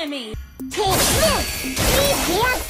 enemy! Take this! Dance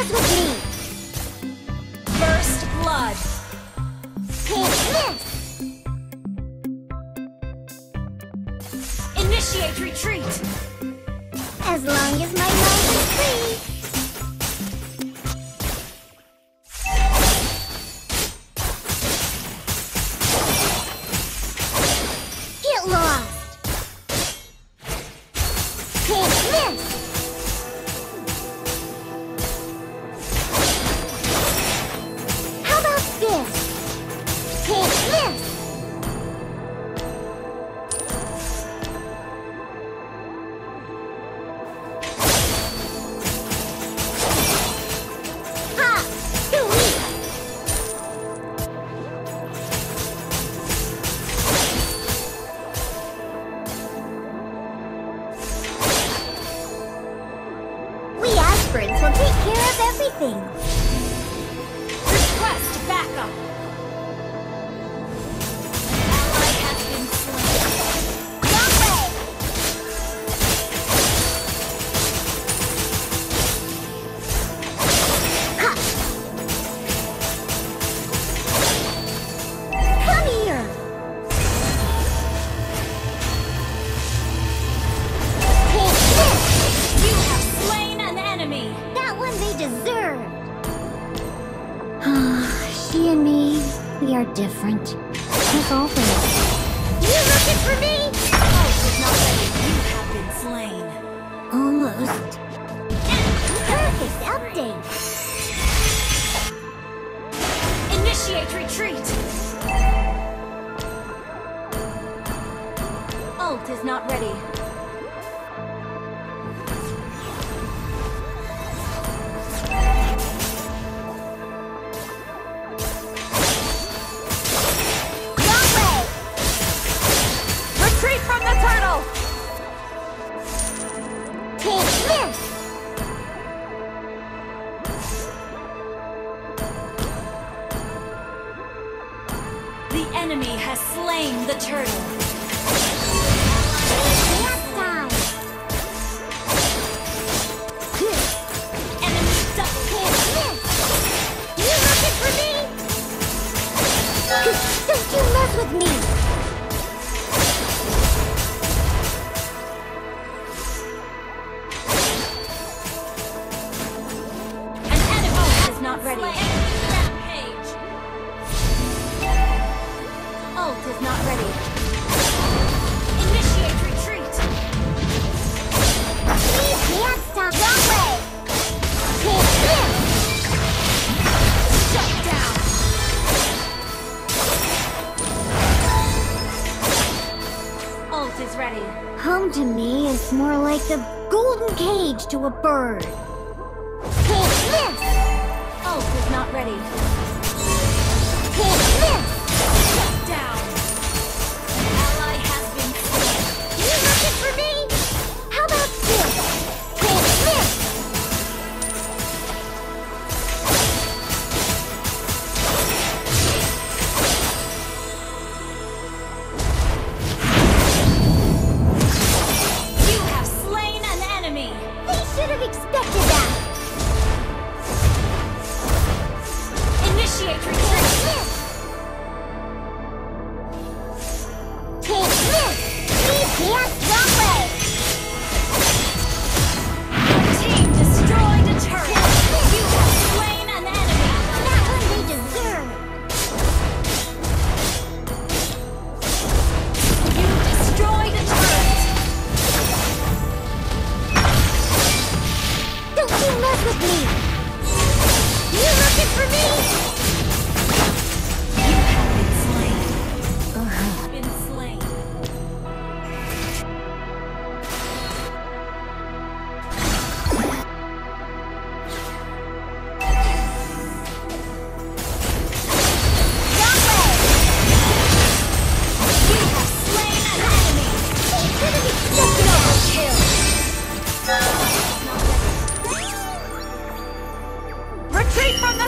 Cosmic Dream. Aspirants will take care of everything. Request backup! Different. As always. You looking for me? Ult is not ready. You have been slain. Almost. Perfect update. Initiate retreat! Ult is not ready. Enemy has slain the turtle. Is not ready. Initiate retreat. Dance time! Wrong way! Take this! Shut down. Ult is ready. Home to me is more like the golden cage to a bird. Take this! Ult is not ready. Take this!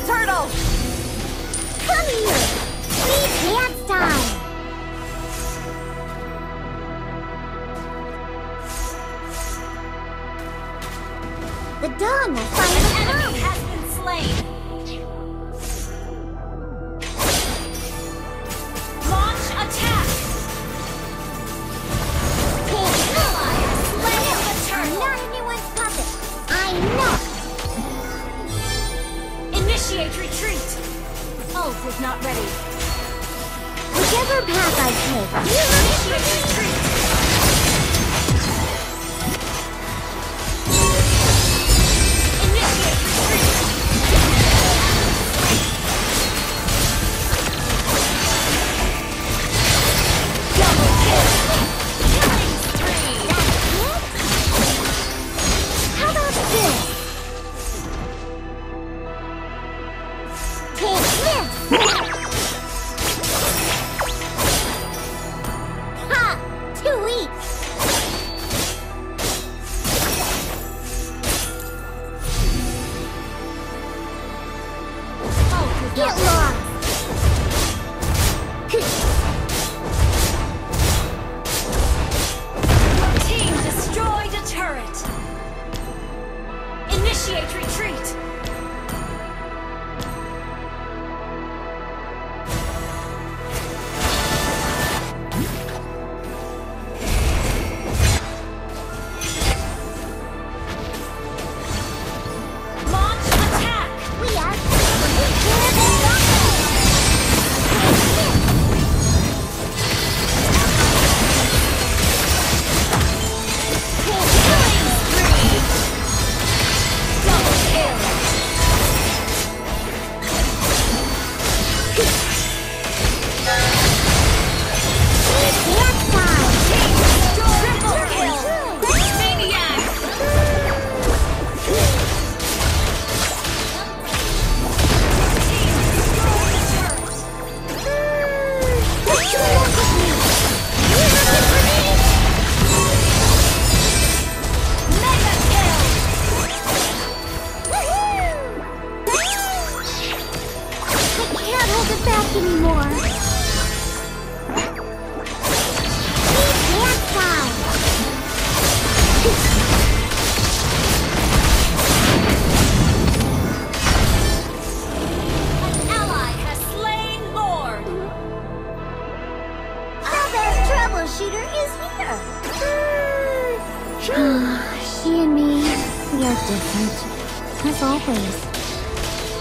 turtle! Come here! We dance time! The dawn find fire Get lost! it back anymore. Shooter is here! she and me, we are different. As always.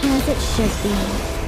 As it should be.